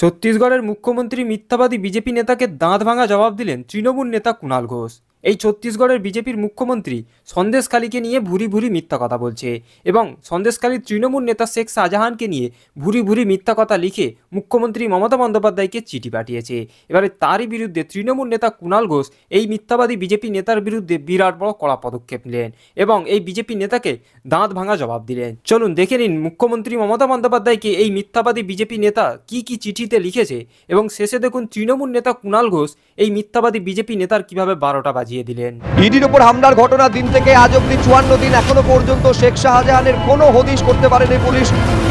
ছত্তিশগড়ের মুখ্যমন্ত্রী মিথ্যাবাদী বিজেপি নেতাকে দাঁত ভাঙা জবাব দিলেন তৃণমূল নেতা কুণাল ঘোষ। এই ছত্তিশগড়ের বিজেপির মুখ্যমন্ত্রী সন্দেশখালীকে নিয়ে ভুরি ভুরি মিথ্যা কথা বলছে এবং সন্দেশখালীর তৃণমূল নেতা শেখ শাহজাহানকে নিয়ে ভুরি ভুরি মিথ্যা কথা লিখে মুখ্যমন্ত্রী মমতা বন্দ্যোপাধ্যায়কে চিঠি পাঠিয়েছে। এবারে তারই বিরুদ্ধে তৃণমূল নেতা কুণাল ঘোষ এই মিথ্যাবাদী বিজেপি নেতার বিরুদ্ধে বিরাট বড় কড়া পদক্ষেপ নিলেন এবং এই বিজেপি নেতাকে দাঁত ভাঙা জবাব দিলেন। চলুন দেখে নিন মুখ্যমন্ত্রী মমতা বন্দ্যোপাধ্যায়কে এই মিথ্যাবাদী বিজেপি নেতা কি কি চিঠিতে লিখেছে এবং শেষে দেখুন তৃণমূল নেতা কুণাল ঘোষ এই মিথ্যাবাদী বিজেপি নেতার কীভাবে বারোটা বাজিয়ে দিলেন। ইডির উপর হামলার ঘটনা দিন থেকে আজ অব্দি চুয়ান্ন দিন এখনও পর্যন্ত শেখ শাহজাহানের কোনো হদিশ করতে পারেনি পুলিশ।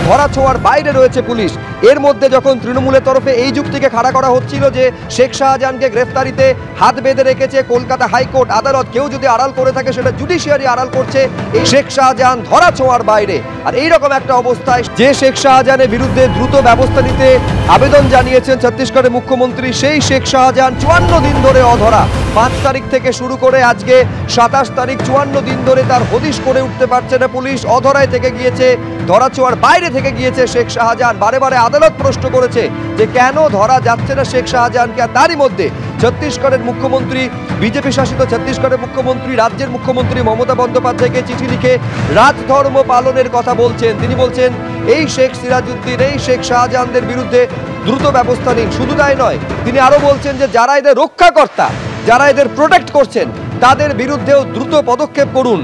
ধরা ছোঁয়ার বাইরে রয়েছে পুলিশ। এর মধ্যে যখন তৃণমূলের তরফে এই যুক্তিকে খাড়া করা হচ্ছিল যে শেখ শাহজাহানকে গ্রেফতারিতে হাত বেঁধে রেখেছে কলকাতা হাইকোর্ট, আদালত, কেউ যদি আড়াল করে থাকে সেটা জুডিশিয়ারি আড়াল করছে এই শেখ শাহজাহান ধরা ছোঁয়ার বাইরে। আর এই রকম একটা অবস্থায় যে শেখ শাহজাহানের বিরুদ্ধে দ্রুত ব্যবস্থা নিতে আবেদন জানিয়েছেন ছত্তিশগড়ের মুখ্যমন্ত্রী, সেই শেখ শাহজাহান চুয়ান্ন দিন ধরে অধরা। পাঁচ তারিখ থেকে শুরু করে আজকে সাতাশ তারিখ চুয়ান্ন দিন ধরে তার হদিশ করে উঠতে পারছে না পুলিশ। অধরায় থেকে গিয়েছে, ধরাছোঁয়ার বাইরে থেকে গিয়েছে শেখ শাহজাহান। বারে বারে আদালত প্রশ্ন করেছে যে কেন ধরা যাচ্ছে না শেখ শাহজাহানকে আর তারই মধ্যে ছত্তিশগড়ের মুখ্যমন্ত্রী, বিজেপি শাসিত ছত্তিশগড়ের মুখ্যমন্ত্রী, রাজ্যের মুখ্যমন্ত্রী মমতা বন্দ্যোপাধ্যায়কে চিঠি লিখে রাজধর্ম পালনের কথা বলছেন। তিনি বলছেন, এই শেখ সিরাজউদ্দিন, এই শেখ শাহজাহানদের বিরুদ্ধে দ্রুত ব্যবস্থা নিন। শুধু তাই নয়, তিনি আরও বলছেন যে যারা এদের রক্ষাকর্তা যারা এদের প্রোটেক্ট করছেন, তাদের বিরুদ্ধেও দ্রুত পদক্ষেপ করুন।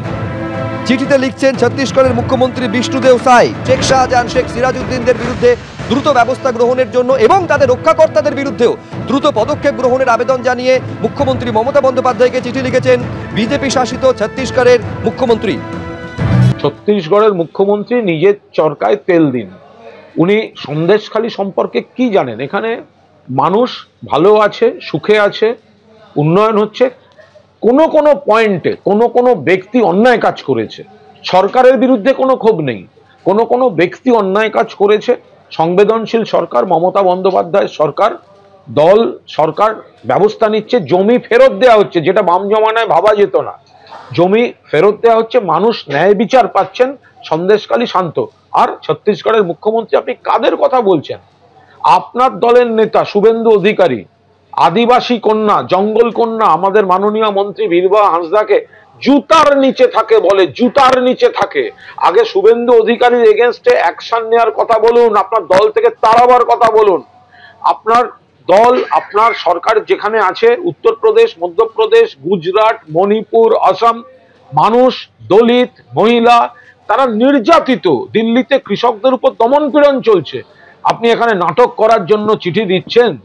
চিঠিতে লিখছেন ছত্তিশগড়ের মুখ্যমন্ত্রী বিষ্ণুদেব সাই শেখ শাহজাহান, শেখ সিরাজউদ্দিনদের বিরুদ্ধে দ্রুত ব্যবস্থা গ্রহণের জন্য এবং তাদের রক্ষাকর্তাদের বিরুদ্ধেও দ্রুত পদক্ষেপ গ্রহণের আবেদন জানিয়ে মুখ্যমন্ত্রী মমতা বন্দ্যোপাধ্যায়কে চিঠি লিখেছেন বিজেপি শাসিত ছত্তিশগড়ের মুখ্যমন্ত্রী। ছত্তিশগড়ের মুখ্যমন্ত্রী নিজের চরকায় তেল দিন। উনি সন্দেশখালী সম্পর্কে কি জানেন? এখানে মানুষ ভালো আছে, সুখে আছে উন্নয়ন হচ্ছে, কোনো কোনো পয়েন্টে কোনো কোনো ব্যক্তি অন্যায় কাজ করেছে। সরকারের বিরুদ্ধে কোনো ক্ষোভ নেই। কোনো কোনো ব্যক্তি অন্যায় কাজ করেছে, সংবেদনশীল সরকার, মমতা বন্দ্যোপাধ্যায় সরকার, দল সরকার ব্যবস্থা নিচ্ছে, জমি ফেরত দেওয়া হচ্ছে, যেটা বাম জমানায় ভাবা যেত না। জমি ফেরত দেওয়া হচ্ছে, মানুষ ন্যায় বিচার পাচ্ছেন সন্দেশকালী শান্ত। আর ছত্তিশগড়ের মুখ্যমন্ত্রী আপনি কাদের কথা বলছেন? আপনার দলের নেতা শুভেন্দু অধিকারী আদিবাসী কন্যা, জঙ্গল কন্যা, আমাদের মাননীয় মন্ত্রী বীরবা হাঁসদাকে জুতার নিচে থাকে বলে, জুতার নিচে থাকে। আগে শুভেন্দু অধিকারীর এগেনস্টে অ্যাকশন নেওয়ার কথা বলুন, আপনার দল থেকে তাড়াবার কথা বলুন। আপনার দল, আপনার সরকার যেখানে আছে, উত্তরপ্রদেশ, মধ্যপ্রদেশ, গুজরাট, মণিপুর, আসাম, মানুষ, দলিত, মহিলা, তারা নির্যাতিত। দিল্লিতে কৃষকদের উপর দমন পীড়ন চলছে। আপনি এখানে নাটক করার জন্য চিঠি দিচ্ছেন?